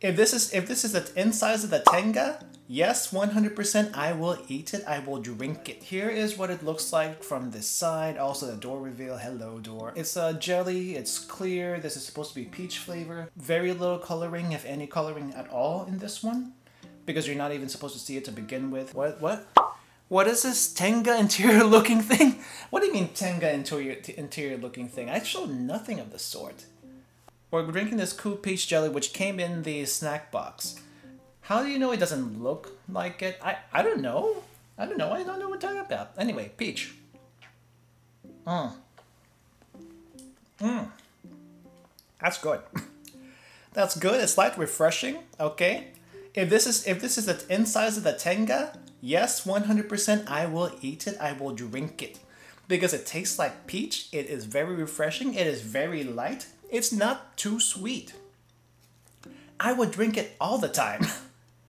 If this is if this is the inside of the Tenga, yes, 100% I will eat it. I will drink it. Here is what it looks like from this side. Also the door reveal. Hello door. It's a jelly. It's clear. This is supposed to be peach flavor. Very little coloring, if any coloring at all in this one. Because you're not even supposed to see it to begin with. What what? What is this Tenga interior looking thing? What do you mean Tenga interior interior looking thing? I showed nothing of the sort. We're drinking this cool peach jelly which came in the snack box. How do you know it doesn't look like it? I, I don't know. I don't know. I don't know what you're talking about. Anyway, peach. Mmm. Mmm. That's good. That's good. It's like refreshing. Okay. If this is if this is the inside of the Tenga, yes, 100% I will eat it. I will drink it. Because it tastes like peach. It is very refreshing. It is very light. It's not too sweet. I would drink it all the time.